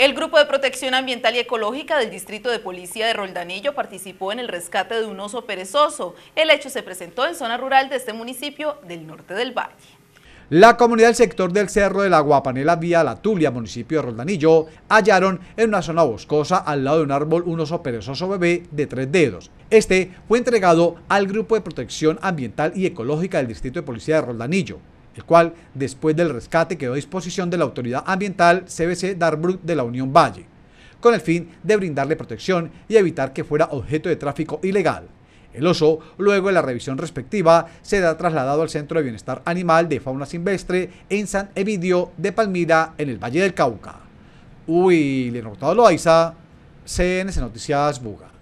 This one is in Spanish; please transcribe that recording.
El Grupo de Protección Ambiental y Ecológica del Distrito de Policía de Roldanillo participó en el rescate de un oso perezoso. El hecho se presentó en zona rural de este municipio del norte del valle. La comunidad del sector del Cerro de la Guapanela vía La Tulia, municipio de Roldanillo, hallaron en una zona boscosa al lado de un árbol un oso perezoso bebé de tres dedos. Este fue entregado al Grupo de Protección Ambiental y Ecológica del Distrito de Policía de Roldanillo el cual, después del rescate, quedó a disposición de la Autoridad Ambiental CBC Darbrook de la Unión Valle, con el fin de brindarle protección y evitar que fuera objeto de tráfico ilegal. El oso, luego de la revisión respectiva, será trasladado al Centro de Bienestar Animal de Fauna Silvestre en San Evidio de Palmira, en el Valle del Cauca. Uy, Leonardo Loaiza, CNC Noticias Buga.